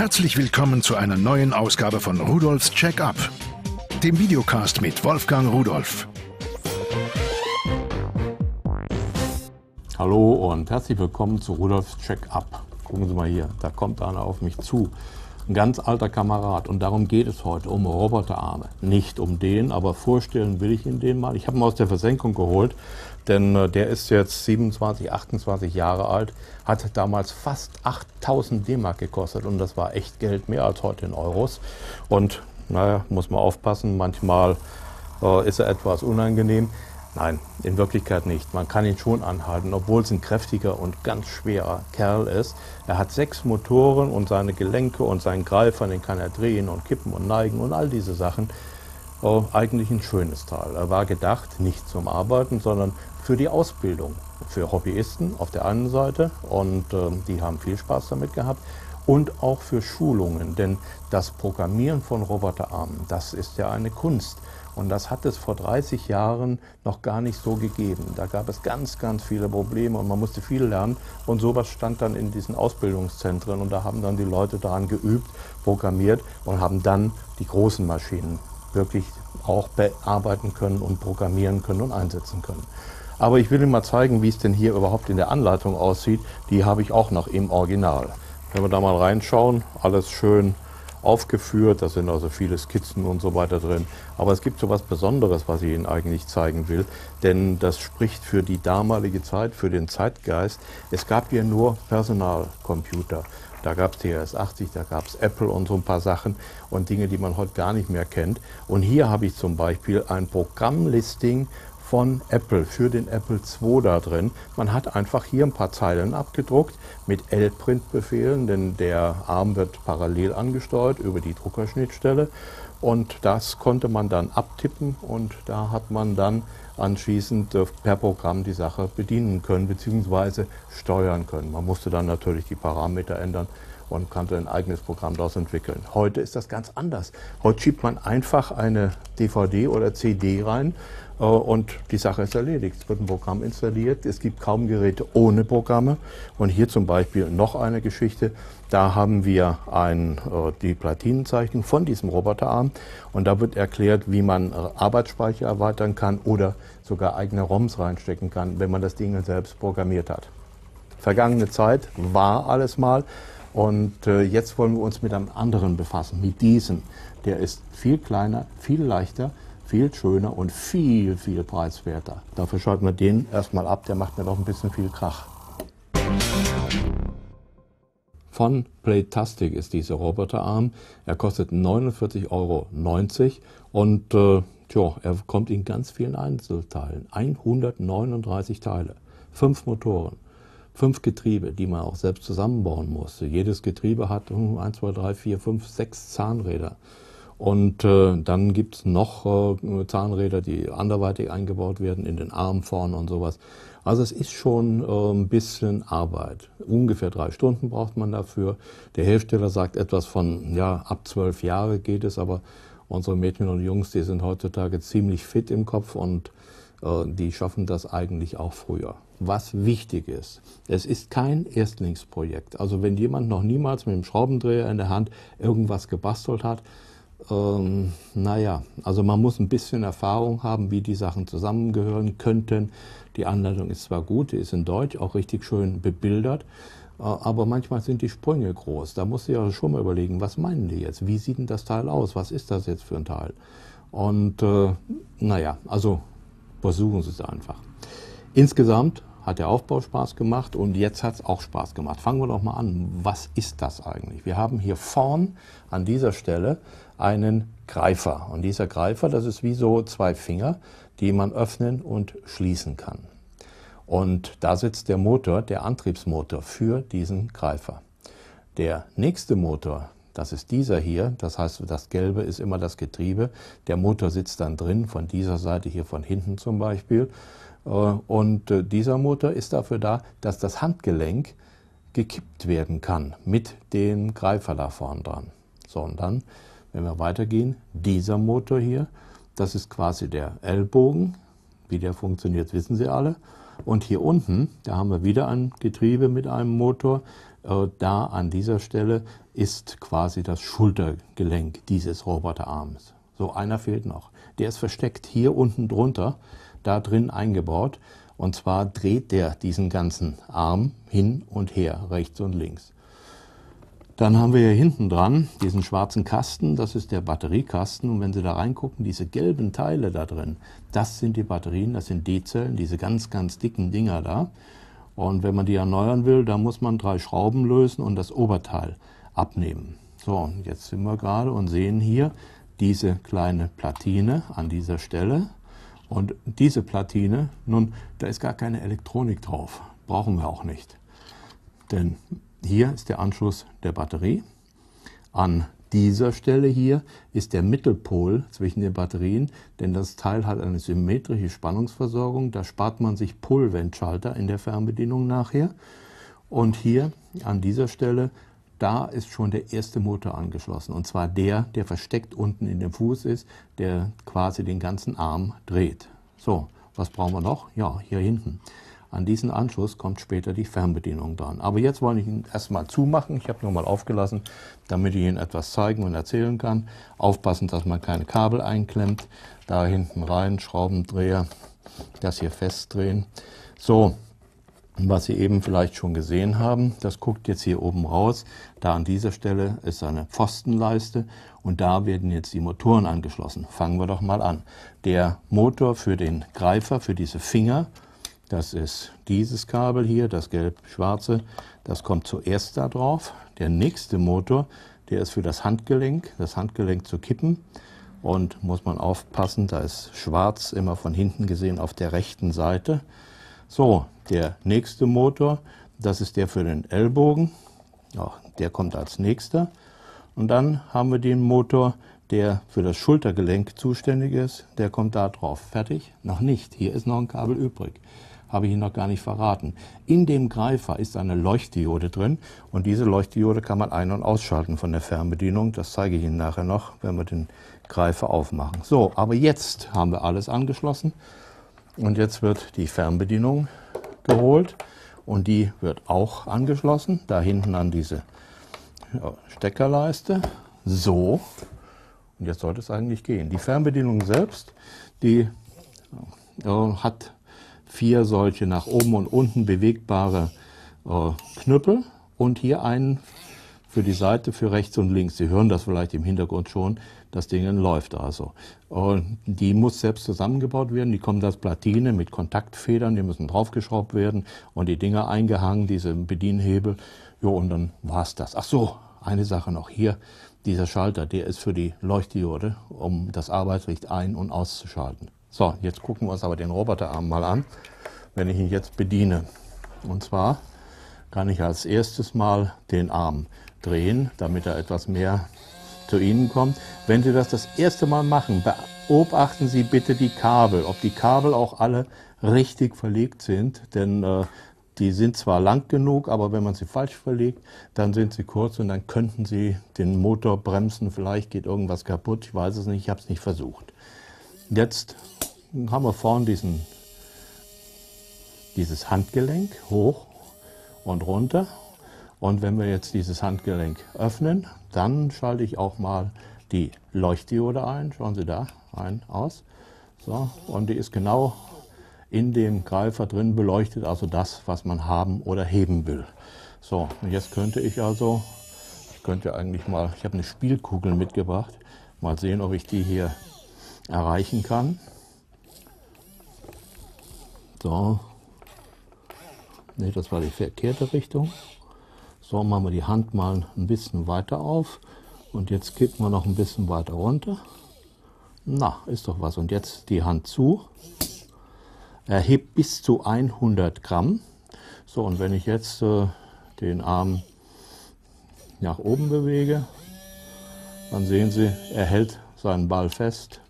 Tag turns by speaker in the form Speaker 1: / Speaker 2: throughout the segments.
Speaker 1: Herzlich willkommen zu einer neuen Ausgabe von Rudolfs Check-up, dem Videocast mit Wolfgang Rudolf.
Speaker 2: Hallo und herzlich willkommen zu Rudolfs Check-up. Gucken Sie mal hier, da kommt einer auf mich zu. Ein ganz alter Kamerad und darum geht es heute, um Roboterarme. Nicht um den, aber vorstellen will ich ihn den mal. Ich habe ihn aus der Versenkung geholt, denn äh, der ist jetzt 27, 28 Jahre alt, hat damals fast 8000 D-Mark gekostet und das war echt Geld, mehr als heute in Euros. Und naja, muss man aufpassen, manchmal äh, ist er etwas unangenehm. Nein, in Wirklichkeit nicht. Man kann ihn schon anhalten, obwohl es ein kräftiger und ganz schwerer Kerl ist. Er hat sechs Motoren und seine Gelenke und seinen Greifer, den kann er drehen und kippen und neigen und all diese Sachen. Oh, eigentlich ein schönes Teil. Er war gedacht nicht zum Arbeiten, sondern für die Ausbildung. Für Hobbyisten auf der einen Seite und äh, die haben viel Spaß damit gehabt und auch für Schulungen, denn das Programmieren von Roboterarmen, das ist ja eine Kunst. Und das hat es vor 30 Jahren noch gar nicht so gegeben. Da gab es ganz, ganz viele Probleme und man musste viel lernen. Und sowas stand dann in diesen Ausbildungszentren und da haben dann die Leute daran geübt, programmiert und haben dann die großen Maschinen wirklich auch bearbeiten können und programmieren können und einsetzen können. Aber ich will Ihnen mal zeigen, wie es denn hier überhaupt in der Anleitung aussieht. Die habe ich auch noch im Original. Wenn wir da mal reinschauen, alles schön aufgeführt. Da sind also viele Skizzen und so weiter drin. Aber es gibt so etwas Besonderes, was ich Ihnen eigentlich zeigen will. Denn das spricht für die damalige Zeit, für den Zeitgeist. Es gab hier nur Personalcomputer. Da gab es TRS-80, da gab es Apple und so ein paar Sachen und Dinge, die man heute gar nicht mehr kennt. Und hier habe ich zum Beispiel ein Programmlisting von Apple für den Apple II da drin. Man hat einfach hier ein paar Zeilen abgedruckt mit L-Print-Befehlen, denn der Arm wird parallel angesteuert über die Druckerschnittstelle. Und das konnte man dann abtippen und da hat man dann anschließend äh, per Programm die Sache bedienen können bzw. steuern können. Man musste dann natürlich die Parameter ändern und konnte ein eigenes Programm daraus entwickeln. Heute ist das ganz anders. Heute schiebt man einfach eine DVD oder CD rein äh, und die Sache ist erledigt. Es wird ein Programm installiert. Es gibt kaum Geräte ohne Programme. Und hier zum Beispiel noch eine Geschichte. Da haben wir ein, äh, die Platinenzeichnung von diesem Roboterarm. Und da wird erklärt, wie man äh, Arbeitsspeicher erweitern kann oder sogar eigene ROMs reinstecken kann, wenn man das Ding selbst programmiert hat. Vergangene Zeit war alles mal. Und jetzt wollen wir uns mit einem anderen befassen, mit diesem. Der ist viel kleiner, viel leichter viel schöner und viel, viel preiswerter. Dafür schalten wir den erstmal ab, der macht mir doch ein bisschen viel Krach. Von Playtastic ist dieser Roboterarm. Er kostet 49,90 Euro und äh, tja, er kommt in ganz vielen Einzelteilen. 139 Teile, fünf Motoren, fünf Getriebe, die man auch selbst zusammenbauen muss. Jedes Getriebe hat 1, 2, 3, 4, 5, 6 Zahnräder. Und äh, dann gibt's noch äh, Zahnräder, die anderweitig eingebaut werden, in den Arm vorne und sowas. Also es ist schon äh, ein bisschen Arbeit. Ungefähr drei Stunden braucht man dafür. Der Hersteller sagt etwas von, ja, ab zwölf Jahre geht es, aber unsere Mädchen und Jungs, die sind heutzutage ziemlich fit im Kopf und äh, die schaffen das eigentlich auch früher. Was wichtig ist, es ist kein Erstlingsprojekt. Also wenn jemand noch niemals mit dem Schraubendreher in der Hand irgendwas gebastelt hat, ähm, naja, also man muss ein bisschen Erfahrung haben, wie die Sachen zusammengehören könnten. Die Anleitung ist zwar gut, die ist in Deutsch auch richtig schön bebildert, äh, aber manchmal sind die Sprünge groß. Da muss ich ja schon mal überlegen, was meinen die jetzt? Wie sieht denn das Teil aus? Was ist das jetzt für ein Teil? Und äh, naja, also versuchen Sie es einfach. Insgesamt hat der Aufbau Spaß gemacht und jetzt hat es auch Spaß gemacht. Fangen wir doch mal an. Was ist das eigentlich? Wir haben hier vorn an dieser Stelle einen Greifer. Und dieser Greifer, das ist wie so zwei Finger, die man öffnen und schließen kann. Und da sitzt der Motor, der Antriebsmotor für diesen Greifer. Der nächste Motor, das ist dieser hier, das heißt, das Gelbe ist immer das Getriebe. Der Motor sitzt dann drin, von dieser Seite hier von hinten zum Beispiel. Äh, und äh, dieser Motor ist dafür da, dass das Handgelenk gekippt werden kann mit dem Greifer da vorne dran. So, und dann wenn wir weitergehen, dieser Motor hier, das ist quasi der Ellbogen. Wie der funktioniert, wissen Sie alle. Und hier unten, da haben wir wieder ein Getriebe mit einem Motor. Äh, da an dieser Stelle ist quasi das Schultergelenk dieses Roboterarms. So, einer fehlt noch. Der ist versteckt hier unten drunter, da drin eingebaut. Und zwar dreht der diesen ganzen Arm hin und her, rechts und links. Dann haben wir hier hinten dran diesen schwarzen Kasten, das ist der Batteriekasten. Und wenn Sie da reingucken, diese gelben Teile da drin, das sind die Batterien, das sind D-Zellen, diese ganz, ganz dicken Dinger da. Und wenn man die erneuern will, dann muss man drei Schrauben lösen und das Oberteil abnehmen. So, jetzt sind wir gerade und sehen hier diese kleine Platine an dieser Stelle. Und diese Platine, nun, da ist gar keine Elektronik drauf. Brauchen wir auch nicht. Denn hier ist der Anschluss der Batterie. An dieser Stelle hier ist der Mittelpol zwischen den Batterien, denn das Teil hat eine symmetrische Spannungsversorgung. Da spart man sich Polwendschalter in der Fernbedienung nachher. Und hier an dieser Stelle, da ist schon der erste Motor angeschlossen. Und zwar der, der versteckt unten in dem Fuß ist, der quasi den ganzen Arm dreht. So, was brauchen wir noch? Ja, hier hinten. An diesen Anschluss kommt später die Fernbedienung dran. Aber jetzt wollte ich ihn erstmal zumachen. Ich habe nur mal aufgelassen, damit ich Ihnen etwas zeigen und erzählen kann. Aufpassen, dass man keine Kabel einklemmt. Da hinten rein, Schraubendreher, das hier festdrehen. So, was Sie eben vielleicht schon gesehen haben, das guckt jetzt hier oben raus. Da an dieser Stelle ist eine Pfostenleiste und da werden jetzt die Motoren angeschlossen. Fangen wir doch mal an. Der Motor für den Greifer, für diese Finger, das ist dieses Kabel hier, das gelb-schwarze. Das kommt zuerst da drauf. Der nächste Motor, der ist für das Handgelenk, das Handgelenk zu kippen. Und muss man aufpassen, da ist schwarz immer von hinten gesehen auf der rechten Seite. So, der nächste Motor, das ist der für den Ellbogen. Ja, der kommt als nächster. Und dann haben wir den Motor, der für das Schultergelenk zuständig ist. Der kommt da drauf. Fertig? Noch nicht. Hier ist noch ein Kabel übrig habe ich Ihnen noch gar nicht verraten. In dem Greifer ist eine Leuchtdiode drin und diese Leuchtdiode kann man ein- und ausschalten von der Fernbedienung. Das zeige ich Ihnen nachher noch, wenn wir den Greifer aufmachen. So, aber jetzt haben wir alles angeschlossen und jetzt wird die Fernbedienung geholt und die wird auch angeschlossen, da hinten an diese Steckerleiste. So, und jetzt sollte es eigentlich gehen. Die Fernbedienung selbst, die hat vier solche nach oben und unten bewegbare äh, Knüppel und hier einen für die Seite, für rechts und links. Sie hören das vielleicht im Hintergrund schon. Das Ding läuft also. Und die muss selbst zusammengebaut werden. Die kommen als Platine mit Kontaktfedern. Die müssen draufgeschraubt werden und die Dinger eingehangen, diese Bedienhebel. Jo, und dann war's das. Ach so, eine Sache noch hier. Dieser Schalter, der ist für die Leuchtdiode, um das Arbeitslicht ein- und auszuschalten. So, jetzt gucken wir uns aber den Roboterarm mal an, wenn ich ihn jetzt bediene. Und zwar kann ich als erstes mal den Arm drehen, damit er etwas mehr zu Ihnen kommt. Wenn Sie das das erste Mal machen, beobachten Sie bitte die Kabel, ob die Kabel auch alle richtig verlegt sind, denn äh, die sind zwar lang genug, aber wenn man sie falsch verlegt, dann sind sie kurz und dann könnten Sie den Motor bremsen. Vielleicht geht irgendwas kaputt, ich weiß es nicht, ich habe es nicht versucht. Jetzt haben wir vorne diesen, dieses Handgelenk hoch und runter. Und wenn wir jetzt dieses Handgelenk öffnen, dann schalte ich auch mal die Leuchtdiode ein. Schauen Sie da, ein, aus. So, und die ist genau in dem Greifer drin beleuchtet, also das, was man haben oder heben will. So, und jetzt könnte ich also, ich könnte eigentlich mal, ich habe eine Spielkugel mitgebracht, mal sehen, ob ich die hier erreichen kann. So. Ne, das war die verkehrte Richtung. So, machen wir die Hand mal ein bisschen weiter auf. Und jetzt kippen wir noch ein bisschen weiter runter. Na, ist doch was. Und jetzt die Hand zu. Er hebt bis zu 100 Gramm. So, und wenn ich jetzt äh, den Arm nach oben bewege, dann sehen Sie, er hält seinen Ball fest.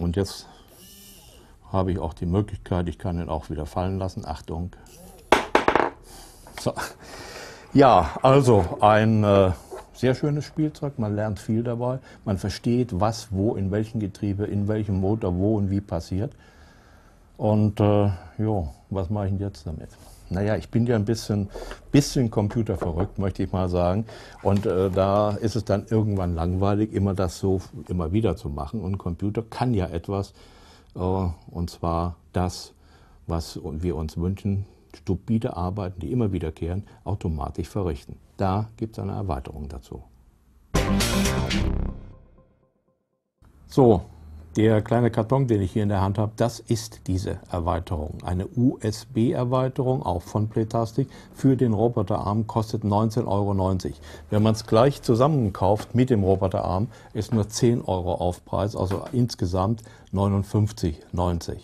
Speaker 2: Und jetzt habe ich auch die Möglichkeit, ich kann ihn auch wieder fallen lassen. Achtung. So. Ja, also ein äh, sehr schönes Spielzeug. Man lernt viel dabei. Man versteht, was, wo, in welchem Getriebe, in welchem Motor, wo und wie passiert. Und äh, jo, was mache ich denn jetzt damit? naja, ich bin ja ein bisschen, bisschen computerverrückt, möchte ich mal sagen. Und äh, da ist es dann irgendwann langweilig, immer das so immer wieder zu machen. Und Computer kann ja etwas, äh, und zwar das, was wir uns wünschen, stupide Arbeiten, die immer wiederkehren, automatisch verrichten. Da gibt es eine Erweiterung dazu. So, der kleine Karton, den ich hier in der Hand habe, das ist diese Erweiterung. Eine USB-Erweiterung, auch von Playtastic, für den Roboterarm kostet 19,90 Euro. Wenn man es gleich zusammenkauft mit dem Roboterarm, ist nur 10 Euro Aufpreis, also insgesamt 59,90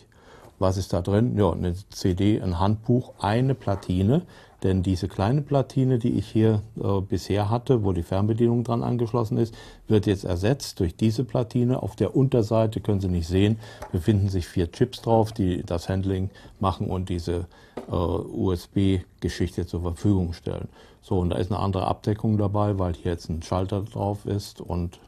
Speaker 2: was ist da drin? Ja, eine CD, ein Handbuch, eine Platine. Denn diese kleine Platine, die ich hier äh, bisher hatte, wo die Fernbedienung dran angeschlossen ist, wird jetzt ersetzt durch diese Platine. Auf der Unterseite können Sie nicht sehen, befinden sich vier Chips drauf, die das Handling machen und diese äh, USB-Geschichte zur Verfügung stellen. So, und da ist eine andere Abdeckung dabei, weil hier jetzt ein Schalter drauf ist und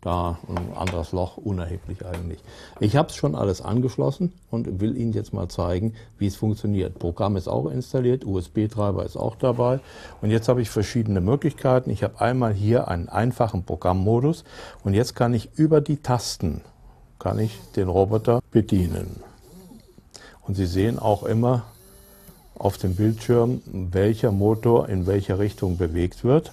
Speaker 2: da ein anderes Loch, unerheblich eigentlich. Ich habe es schon alles angeschlossen und will Ihnen jetzt mal zeigen, wie es funktioniert. Programm ist auch installiert, USB-Treiber ist auch dabei. Und jetzt habe ich verschiedene Möglichkeiten. Ich habe einmal hier einen einfachen Programmmodus und jetzt kann ich über die Tasten kann ich den Roboter bedienen. Und Sie sehen auch immer auf dem Bildschirm, welcher Motor in welcher Richtung bewegt wird.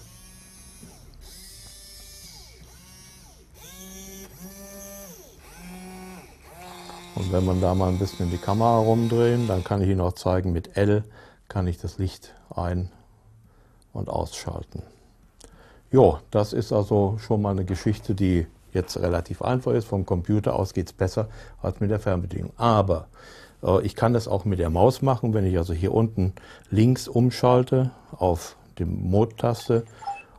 Speaker 2: Und wenn man da mal ein bisschen in die Kamera rumdrehen, dann kann ich Ihnen auch zeigen, mit L kann ich das Licht ein- und ausschalten. Jo, das ist also schon mal eine Geschichte, die jetzt relativ einfach ist. Vom Computer aus geht es besser als mit der Fernbedienung. Aber äh, ich kann das auch mit der Maus machen, wenn ich also hier unten links umschalte auf die Mode-Taste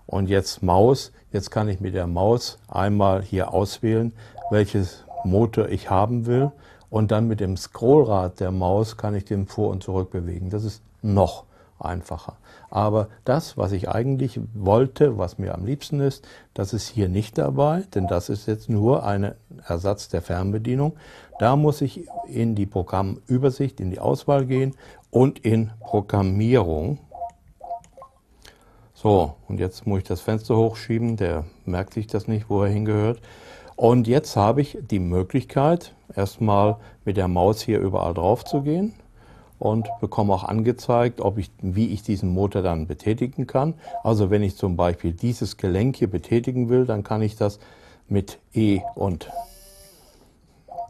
Speaker 2: und jetzt Maus. Jetzt kann ich mit der Maus einmal hier auswählen, welches Motor ich haben will. Und dann mit dem Scrollrad der Maus kann ich den vor und zurück bewegen. Das ist noch einfacher. Aber das, was ich eigentlich wollte, was mir am liebsten ist, das ist hier nicht dabei, denn das ist jetzt nur ein Ersatz der Fernbedienung. Da muss ich in die Programmübersicht, in die Auswahl gehen und in Programmierung. So, und jetzt muss ich das Fenster hochschieben, der merkt sich das nicht, wo er hingehört. Und jetzt habe ich die Möglichkeit, erstmal mit der Maus hier überall drauf zu gehen und bekomme auch angezeigt, ob ich, wie ich diesen Motor dann betätigen kann. Also wenn ich zum Beispiel dieses Gelenk hier betätigen will, dann kann ich das mit E und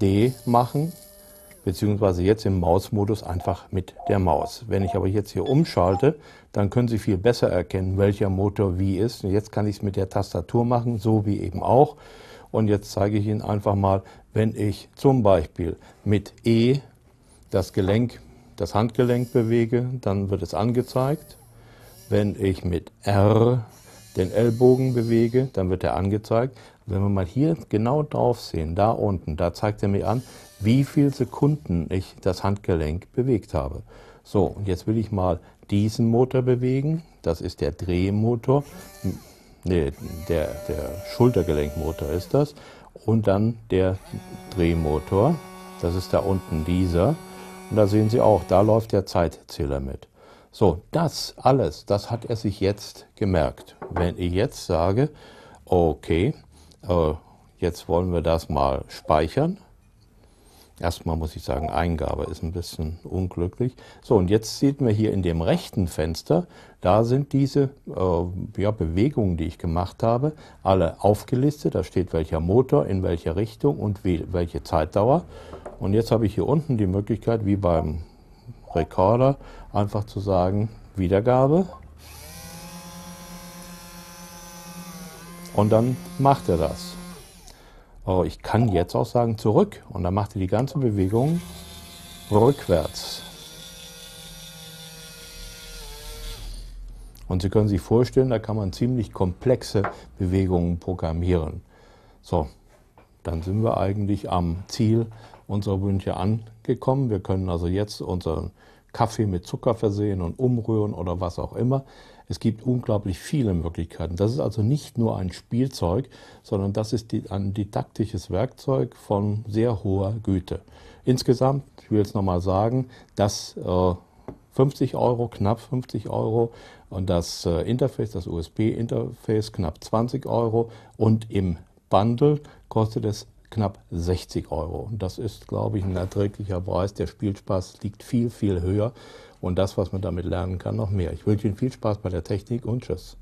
Speaker 2: D machen, beziehungsweise jetzt im Mausmodus einfach mit der Maus. Wenn ich aber jetzt hier umschalte, dann können Sie viel besser erkennen, welcher Motor wie ist. Jetzt kann ich es mit der Tastatur machen, so wie eben auch. Und jetzt zeige ich Ihnen einfach mal, wenn ich zum Beispiel mit E das Gelenk, das Handgelenk bewege, dann wird es angezeigt. Wenn ich mit R den Ellbogen bewege, dann wird er angezeigt. Wenn wir mal hier genau drauf sehen, da unten, da zeigt er mir an, wie viele Sekunden ich das Handgelenk bewegt habe. So, und jetzt will ich mal diesen Motor bewegen. Das ist der Drehmotor. Nee, der, der Schultergelenkmotor ist das. Und dann der Drehmotor. Das ist da unten dieser. Und da sehen Sie auch, da läuft der Zeitzähler mit. So, das alles, das hat er sich jetzt gemerkt. Wenn ich jetzt sage, okay, äh, jetzt wollen wir das mal speichern, Erstmal muss ich sagen, Eingabe ist ein bisschen unglücklich. So, und jetzt sieht man hier in dem rechten Fenster, da sind diese äh, ja, Bewegungen, die ich gemacht habe, alle aufgelistet. Da steht welcher Motor, in welcher Richtung und welche Zeitdauer. Und jetzt habe ich hier unten die Möglichkeit, wie beim Recorder, einfach zu sagen, Wiedergabe. Und dann macht er das. Oh, ich kann jetzt auch sagen zurück. Und dann macht ihr die ganze Bewegung rückwärts. Und Sie können sich vorstellen, da kann man ziemlich komplexe Bewegungen programmieren. So, dann sind wir eigentlich am Ziel unserer Wünsche angekommen. Wir können also jetzt unseren Kaffee mit Zucker versehen und umrühren oder was auch immer. Es gibt unglaublich viele Möglichkeiten. Das ist also nicht nur ein Spielzeug, sondern das ist ein didaktisches Werkzeug von sehr hoher Güte. Insgesamt, ich will jetzt nochmal sagen, das äh, 50 Euro, knapp 50 Euro. Und das äh, Interface, das USB-Interface, knapp 20 Euro. Und im Bundle kostet es knapp 60 Euro. Das ist, glaube ich, ein erträglicher Preis. Der Spielspaß liegt viel, viel höher. Und das, was man damit lernen kann, noch mehr. Ich wünsche Ihnen viel Spaß bei der Technik und Tschüss.